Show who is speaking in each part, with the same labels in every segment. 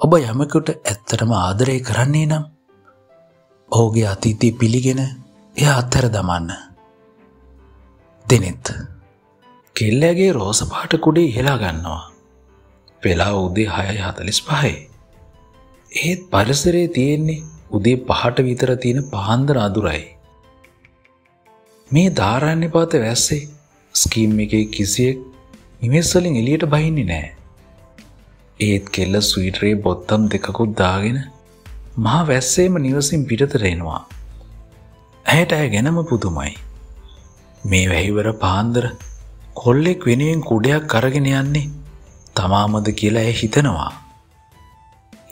Speaker 1: ඔබ යමකුට ඇත්තටම ආදරය කරන්නේ නම් ඔහුගේ අතීතය පිළිගෙන එය අත්තර දමන්න. දෙනෙත්. කෙල්ලගේ රෝස පාට කුඩේ හෙලා ගන්නවා. පෙලා උදේ හයයි හතලිස් පහයි. ඒත් පරිසරේ තියෙන්නේ උදේ පහට විතර තියෙන පහන්දර අදුරයි. මේ ධාරණ්‍ය පාත වැස්සේ ස්කීම් එක කිසියෙක් නිවෙස්වලින් එලියට බහින්නේ නෑ. ඒත් කෙල්ල ස්වීටරේ බොත්තම් දෙකකුත් දාගෙන මහා වැස්සේම නිවසින් පිටතරෙනවා. ඇයට ඇය ගැනම පුදුමයි. මේ වැහිවර පාන්දර කොල්ලෙක් වෙනුවෙන් කුඩයක් කරගෙන යන්නේ තමාමද කියලා ඇය හිතනවා.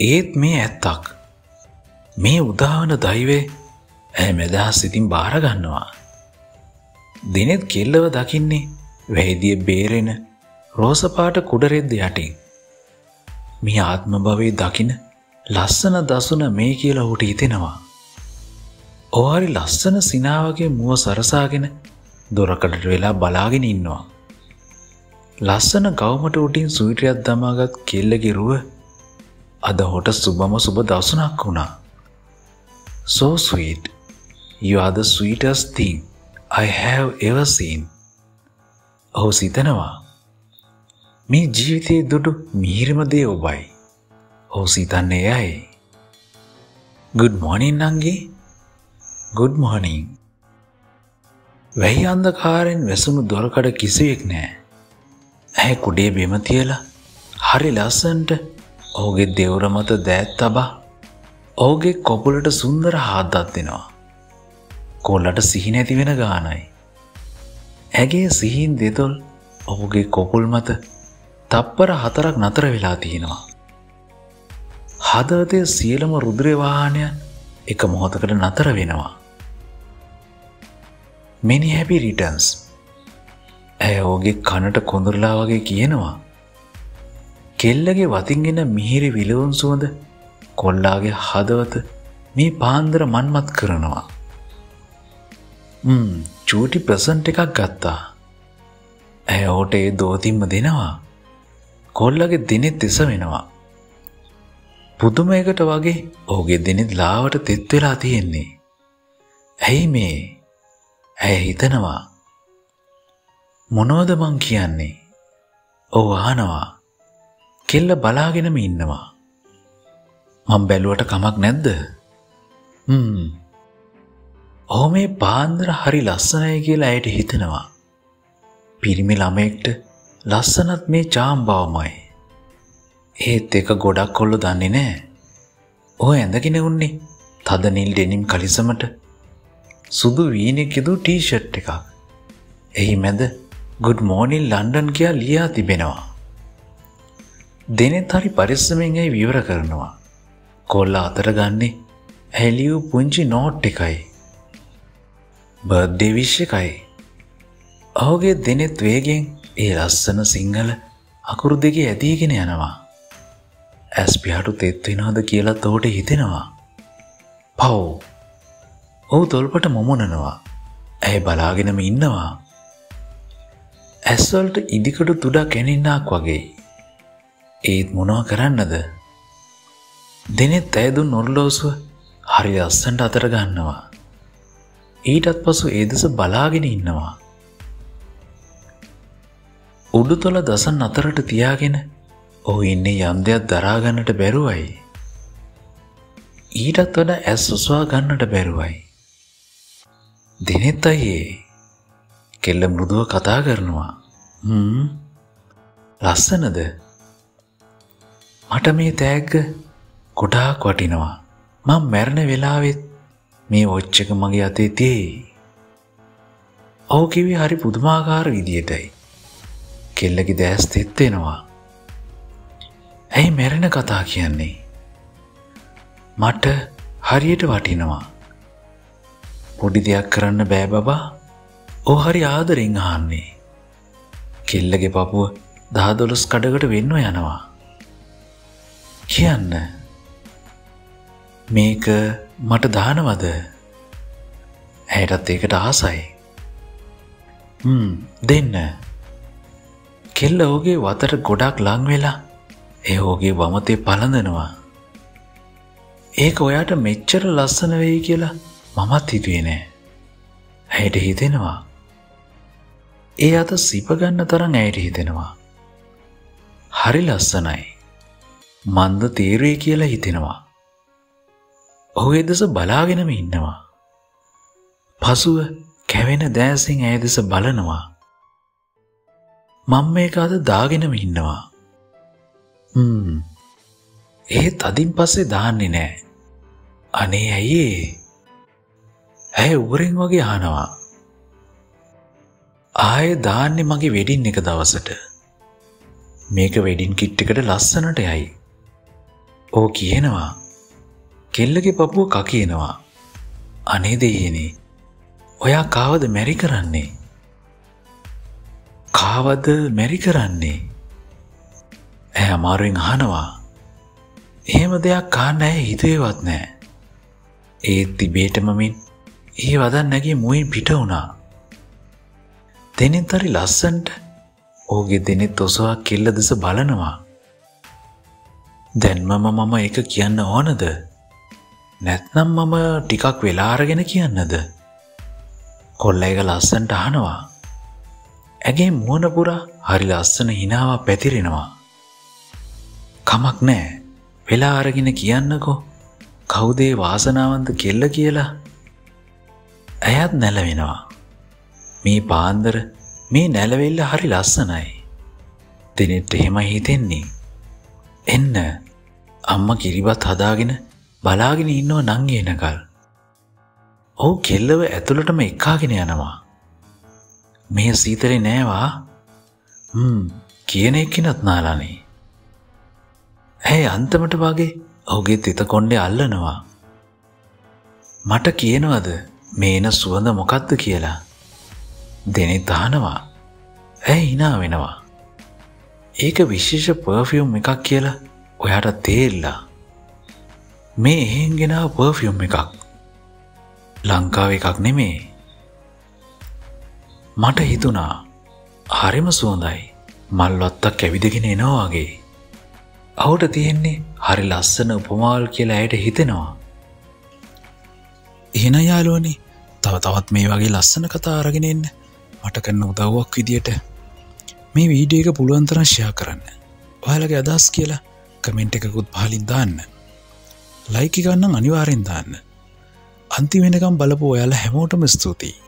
Speaker 1: ඒත් මේ ඇත්තක්. මේ උදාවන දයිවේ ඇය මෙදහස් සිතින් භාරගන්නවා. දෙනෙත් කෙල්ලව දකින්නේ වැහිදිය බේරෙන රෝසපාට කුඩරෙද්ද යටින්. මේ ආත්ම භවේ දකින ලස්සන දසුන මේ කියලා හුට හිතෙනවා. ඕහරි ලස්සන සිනාවගේ මුව සරසාගෙන දොරකඩට වෙලා බලාගෙන ඉන්නවා. ලස්සන ගවමට උටින් සුවිටයක් දමාගත් කෙල්ලගෙරුව අද හොට සුබම සුබ දසුනක් වුණා. So sweet. You are the sweetest thing I have ever seen. ඔහු සිතනවා. මේ ජීවිතයේ දුටු මීරම දේ ඔබයි. ඔහු සිතන්නේ යයි. ගුඩ් මොනින් නංගේ ගුඩ් මොනින්. වැහි අන්දකාරෙන් වැසුණු දොරකඩ කිසිවෙක් නෑ. ඇහැ කුඩේ බෙම තියලා හරි ලස්සන්ට ඔහුගේ දෙවුර මත දෑත් තබා ඔහුගේ කොපුලට සුන්දර හාදත් දෙෙනවා. කොල්ලට සිහි නැති වෙන ගානයි. ඇගේ සිහින් දෙතොල් ඔහුගේ කොපුල් මත තප්පර හතරක් නතර වෙලා තියෙනවා. හදවතය සියලම රුද්‍රවාහනයන් එක මොහොතකට නතර වෙනවා. මිනි හැපි රිටන්ස් ඇය ඕගේ කනට කොඳුරලා වගේ කියනවා. කෙල්ලගේ වතින්ගෙන මිහිරි විලවුන් සුවඳ කොල්ලාගේ හදවත මේ පාන්දර මන්මත් කරනවා. චූටි ප්‍රසන්ට් එකක් ගත්තා. ඇය ඕට ඒ දෝතිම්ම දෙනවා. කොල්ලගේ දිනෙත් දෙස වෙනවා. පුදුමයකට වගේ ඕගේ දෙනෙත් ලාවට තෙත් වෙලා තියෙන්නේ. ඇයි මේ? ඇය හිතනවා. මොනෝද මං කියන්නේ? ඔහු අහනවා. කෙල්ල බලාගෙනම ඉන්නවා. මං බැලුවට කමක් නැද්ද? ඔහු මේ පාන්දර හරි ලස්සනය කියලා ඇයට හිතෙනවා. පිරිමි ළමෙක්ට ලස්සනත් මේ චාම්බාවමයි ඒත් එක ගොඩක් කොල්ලො දන්නේ නෑ ඔහ ඇඳගෙන උන්නේ තද නිල් ඩෙනිම් කලිසමට සුදු වීනෙක් යුදු ටීෂට් එකක් එහි මැද ගුඩ් මෝනිල් ලන්ඩන් කියා ලියා තිබෙනවා. දෙනෙත් හරි පරිස්සමෙන් ඇයි විවර කරනවා. කොල්ල අතර ගන්නේ ඇලියූ පුංචි නෝට් එකයි. බර්ධ්‍යවිශ්‍ය එකයි. ඔහුගේ දෙනෙත් වේගෙන් ඒ ලස්සන සිංහල අකුරු දෙගේ ඇදීගෙන යනවා. ඇස්පිහටු තෙත්වෙනවාද කියලා තෝට හිතෙනවා. පව් ඔහු තොල්පට මොමුණනවා ඇය බලාගෙනම ඉන්නවා. ඇස්වල්ට ඉදිකටු තුඩා කැනින්නාක් වගේ. ඒත් මොනවා කරන්නද. දෙනෙත් ඇයදු නොර්ලෝසුව හරි අස්සන්ට අතර ගන්නවා. ඊටත් පසු ඒදෙස බලාගෙන ඉන්නවා. උඩු තොල දසන් අතරට තියාගෙන ඔහු ඉන්නේ යම් දෙයක් දරාගන්නට බැරුවයි. ඊටත් වඩ ඇස් උස්වා ගන්නට බැරුවයි. දෙනෙත් අයේ කෙල්ල මෘදුව කතා කරනවා. ලස්සනද? මට මේ තෑග්ග කොටාක් වටිනවා. මං මැරණ වෙලාවෙත් මේ ඔච්චක මගේ අතේ තියේ ඔහු කිවි හරි පුදුමාකාර විදියටයි. කෙල්ලකි දෑස් තෙත්තෙනවා ඇයි මැරෙන කතා කියන්නේ? මට හරියට වටිනවා. පොඩි දෙයක් කරන්න බෑ බබා. ඕ හරි ආදරෙන් අහන්නේ. කෙල්ලගේ පපුුව දාදොලොස් කඩකට වෙන්න යනවා. කියන්න. මේක මට දානවද? ඇයටත් ඒකට ආසයි. දෙන්න. කෙල්ල ඕගේ වතට ගොඩක් ලං වෙලා ඒ ඕගේ වමතේ පලඳනවා. ඒක ඔයාට මෙච්චර ලස්සන වෙයි කියලා මමත් හිතුවේ නෑ. ඇයට හිතෙනවා. ඒ අත සිපගන්න තරම් ඇයට හිතෙනවා. හරි ලස්සනයි. මන්ද තේරේ කියලා හිතෙනවා. ඔහු එදෙස බලාගෙනම ඉන්නවා. පසුව කැවෙන දෑසින් ඇය දෙස බලනවා. මං මේක අද දාගෙනම ඉන්නවා. ඒත් අදින් පස්සේ දාන්නේ නෑ. අනේ ඇයිඒ ඇය උගරෙන් වගේ අහනවා. ආය දාන්නේ මගේ වෙඩින් එක දවසට. මේක වෙඩින් කිට්ටකට ලස්සනට යයි. ඕ කියනවා කෙල්ලගේ පපුුව කකියනවා. අනේ දෙයනේ ඔයා කාවද මැරි කරන්නේ. කාවද මැරි කරන්නේ. ඇය අමාරුවෙන් අහනවා. එහෙම දෙයක් කාන්න ඇය හිතුවේවත් නෑ. ඒත් තිබේටමමින් ඒ වදන් නැගේ මුයින් පිට වුණා. දෙනෙත් හරි ලස්සන්ට ඕගේ දෙනෙත් ඔසවා කෙල්ල දෙස බලනවා. දැන්මම මම එක කියන්න ඕනද නැත්නම් මම ටිකක් වෙලාරගෙන කියන්නද කොල්ල එක ලස්සන්ට අහනවා ඇගේ මුවනපුරා හරි ලස්සන හිනාවා පැතිරෙනවා. කමක් නෑ. වෙලා අරගෙන කියන්නකෝ. කවුදේ වාසනාවන්ත කෙල්ල කියලා? ඇයත් නැලවෙනවා. මේ පාන්දර මේ නැලවෙල්ල හරි ලස්සනයි. දෙනෙට එහෙම හිතෙන්නේ. එන්න. අම්ම කිරිබත් හදාගෙන බලාගෙන ඉන්නව නංගේනකල් ඔහු කෙල්ලව ඇතුළටම එක්කාගෙන යනවා. මේ සීතරේ නෑවා කියන එක්කෙනත් නාලානේ ඇයි අන්තමට වගේ ඔහුගේ තිත කොන්්ඩේ අල්ලනවා. මට කියනවද මේන සුවඳ මොකක්ද කියලා. දෙනෙ තානවා. ඇයි හිනා වෙනවා. ඒක විශේෂ පර්ෆියුම් එකක් කියලා ඔයාට තේල්ලා. මේ එහෙන් ගෙනාව පර්ෆියුම් එකක්. ලංකාව එකක් නෙමේ. මට හිතුනා හරිම සුවඳයි. මල්ලොත්තක් ඇවිදගෙන එනවාගේ. ඔහුට තියෙන්නේ හරි ලස්සන උපමාල් කියලා ඇයට හිතෙනවා. එහෙන යාලුවනි තව තවත් මේ වගේ ලස්සන කතා අරගෙන එන්න. මට කරන්න උදව්වක් විදියට මේ වීඩිය එක පුළුවන්තරංශයා කරන්න. ඔයාලගේ අදස් කියලා කමෙන්ට් එකකුත් පහලින් දාන්න. ලයිකි ගන්න අනිවාරෙන් දාන්න. අන්ති වෙනකම් බලපු ඔයාල හැමෝටම ස්තුතියි.